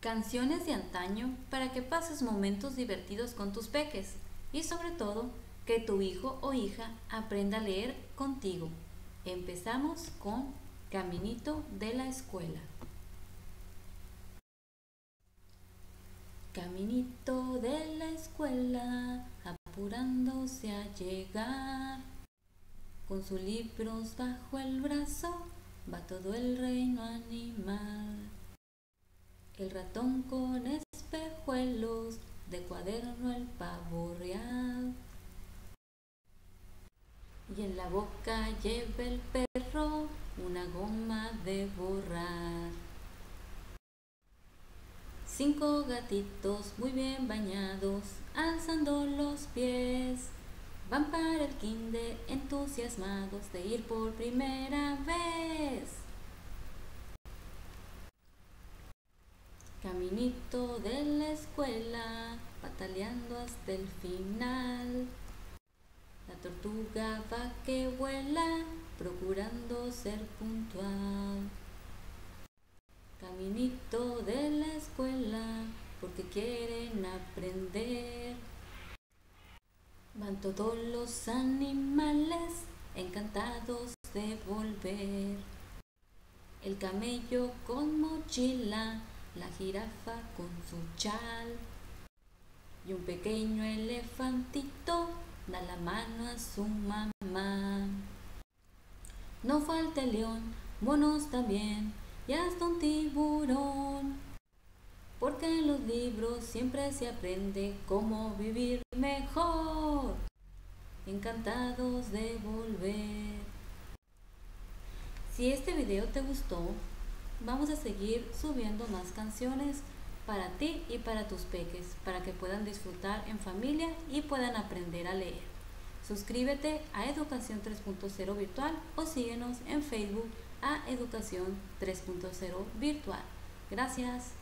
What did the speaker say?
Canciones de antaño para que pases momentos divertidos con tus peques y sobre todo que tu hijo o hija aprenda a leer contigo. Empezamos con Caminito de la Escuela. Caminito de la escuela, apurándose a llegar. Con sus libros bajo el brazo, va todo el reino animal. El ratón con espejuelos, de cuaderno el pavo real. Y en la boca lleva el perro una goma de borrar. Cinco gatitos muy bien bañados, alzando los pies, van para el kinder entusiasmados de ir por primera vez. Caminito de la escuela, pataleando hasta el final. La tortuga va que vuela, procurando ser puntual. Caminito de la escuela, porque quieren aprender. Van todos los animales encantados de volver. El camello con mochila, la jirafa con su chal. Y un pequeño elefantito da la mano a su mamá. No falta el león, monos también, y hasta un tiburón. Porque en los libros siempre se aprende cómo vivir mejor. Encantados de volver. Si este video te gustó, vamos a seguir subiendo más canciones para ti y para tus peques, para que puedan disfrutar en familia y puedan aprender a leer. Suscríbete a Educación 3.0 Virtual o síguenos en Facebook a Educación 3.0 Virtual. Gracias.